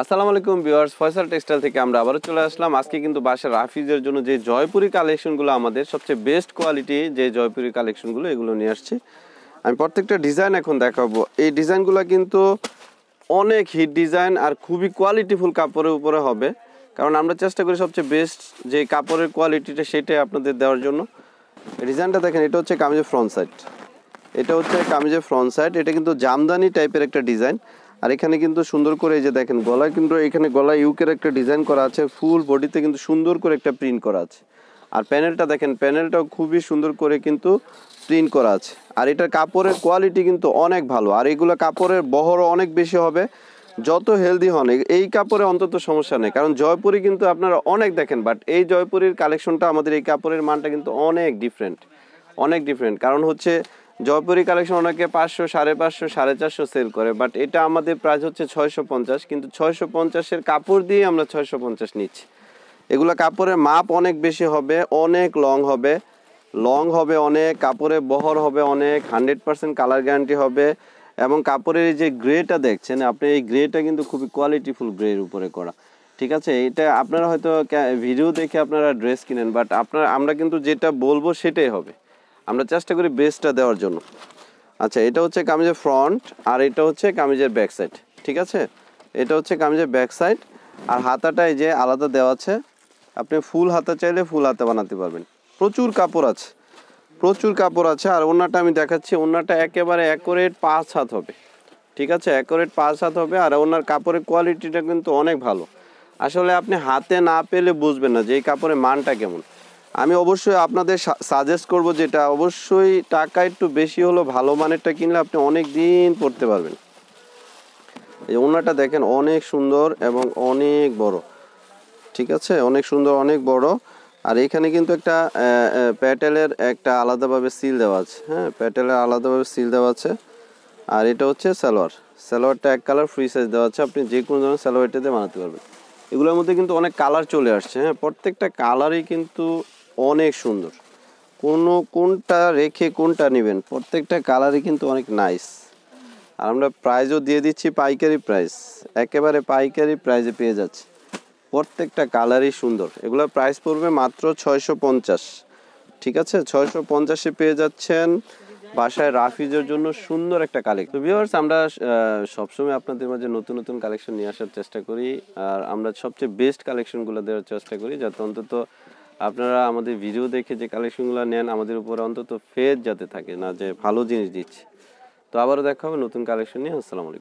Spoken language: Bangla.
আসসালামু আলাইকুম ভিউয়ার্স, ফয়সাল টেক্সটাইল থেকে আমরা আবারও চলে আসলাম। আজকে কিন্তু বাসার রাফিজের জন্য যে জয়পুরি কালেকশনগুলো আমাদের সবচেয়ে বেস্ট কোয়ালিটি যে জয়পুরি কালেকশনগুলো এগুলো নিয়ে আসছি। আমি প্রত্যেকটা ডিজাইন এখন দেখাবো। এই ডিজাইনগুলো কিন্তু অনেক হিট ডিজাইন আর খুবই কোয়ালিটিফুল কাপড়ের উপরে হবে। কারণ আমরা চেষ্টা করি সবচেয়ে বেস্ট যে কাপড়ের কোয়ালিটিটা সেটাই আপনাদের দেওয়ার জন্য। ডিজাইনটা দেখেন, এটা হচ্ছে কামিজের ফ্রন্ট সাইড এটা হচ্ছে কামিজের ফ্রন্ট সাইড এটা কিন্তু জামদানি টাইপের একটা ডিজাইন আর এখানে কিন্তু সুন্দর করে এই যে দেখেন গলায় কিন্তু এখানে গলা ইউকের একটা ডিজাইন করা আছে ফুল বডিতে কিন্তু সুন্দর করে একটা প্রিন্ট করা আছে। আর প্যানেলটা দেখেন প্যানেলটাও খুবই সুন্দর করে কিন্তু প্রিন্ট করা আছে। আর এটার কাপড়ের কোয়ালিটি কিন্তু অনেক ভালো। আর এগুলো কাপড়ের বহরও অনেক বেশি হবে, যত হেলদি হন। এই কাপড়ে অন্তত সমস্যা নেই। কারণ জয়পুরি কিন্তু আপনারা অনেক দেখেন বাট এই জয়পুরির কালেকশনটা আমাদের এই কাপড়ের মানটা কিন্তু অনেক ডিফারেন্ট অনেক ডিফারেন্ট কারণ হচ্ছে জয়পুরি কালেকশন অনেকে পাঁচশো, সাড়ে পাঁচশো, সাড়ে চারশো সেল করে বাট এটা আমাদের প্রাইস হচ্ছে ছয়শো পঞ্চাশ, কিন্তু ছয়শো পঞ্চাশের কাপড় দিয়ে আমরা ছয়শো পঞ্চাশ নিচ্ছি। এগুলো কাপড়ের মাপ অনেক বেশি হবে, অনেক লং হবে। লং হবে অনেক কাপড়ের বহর হবে অনেক হান্ড্রেড পার্সেন্ট কালার গ্যারান্টি হবে। এবং কাপড়ের এই যে গ্রেটা দেখছেন, আপনি এই গ্রেটা কিন্তু খুবই কোয়ালিটিফুল গ্রের উপরে করা। ঠিক আছে? এটা আপনারা হয়তো ভিডিও দেখে আপনারা ড্রেস কিনেন বাট আপনারা আমরা কিন্তু যেটা বলব সেটাই হবে। আমরা চেষ্টা করি বেসটা দেওয়ার জন্য। আচ্ছা এটা হচ্ছে কামিজের ফ্রন্ট আর এটা হচ্ছে কামিজের ব্যাক সাইড ঠিক আছে? এটা হচ্ছে কামিজের ব্যাক সাইড আর হাতাটাই যে আলাদা দেওয়া আছে। আপনি ফুল হাতা চাইলে ফুল হাতা বানাতে পারবেন। প্রচুর কাপড় আছে, প্রচুর কাপড় আছে আর ওনাটা আমি দেখাচ্ছি। ওনাটা একেবারে অ্যাকোরেট পাঁচ হাত হবে, ঠিক আছে? অ্যাকোরেট পাঁচ হাত হবে আর ওনার কাপড়ের কোয়ালিটিটা কিন্তু অনেক ভালো। আসলে আপনি হাতে না পেলে বুঝবেন না যে এই কাপড়ের মানটা কেমন। আমি অবশ্যই আপনাদের সাজেস্ট করব যেটা অবশ্যই টাকা একটু বেশি হলো ভালো মানেরটা কিনলে আপনি অনেক দিন পরতে পারবেন। এই ওনাটা দেখেন অনেক সুন্দর এবং অনেক বড়। ঠিক আছে? অনেক সুন্দর, অনেক বড়। আর এখানে কিন্তু একটা প্যাটেলের একটা আলাদাভাবে সিল দেওয়া আছে। হ্যাঁ প্যাটেলের আলাদাভাবে সিল দেওয়া আছে। আর এটা হচ্ছে সালোয়ার। সালোয়ারটা এক কালার, ফ্রি সাইজ দেওয়া আছে। আপনি যে কোনো ধরনের সালোয়ারটাতে বানাতে পারবেন। এগুলোর মধ্যে কিন্তু অনেক কালার চলে আসছে। হ্যাঁ প্রত্যেকটা কালারই কিন্তু অনেক সুন্দর। কোনো কোনটা রেখে কোনটা নেবেন, প্রত্যেকটা কালারই কিন্তু অনেক নাইস আর আমরা প্রাইজও দিয়ে দিচ্ছি পাইকারি প্রাইস একেবারে পাইকারি প্রাইজে পেয়ে যাচ্ছে। প্রত্যেকটা কালারই সুন্দর। এগুলোর প্রাইস পড়বে মাত্র ছয়শো পঞ্চাশ। ঠিক আছে? ছয়শো পঞ্চাশে পেয়ে যাচ্ছেন বাসায় রাফিজের জন্য সুন্দর একটা কালেকশন তো আমরা সবসময় আপনাদের মাঝে নতুন নতুন কালেকশন নিয়ে আসার চেষ্টা করি। আর আমরা সবচেয়ে বেস্ট কালেকশনগুলো দেওয়ার চেষ্টা করি, যাতে অন্তত আপনারা আমাদের ভিডিও দেখে যে কালেকশনগুলো নেন, আমাদের উপরে অন্তত ফেজ যাতে থাকে না যে ভালো জিনিস দিচ্ছে। তো আবারও দেখা হবে নতুন কালেকশন নিয়ে। আসসালামু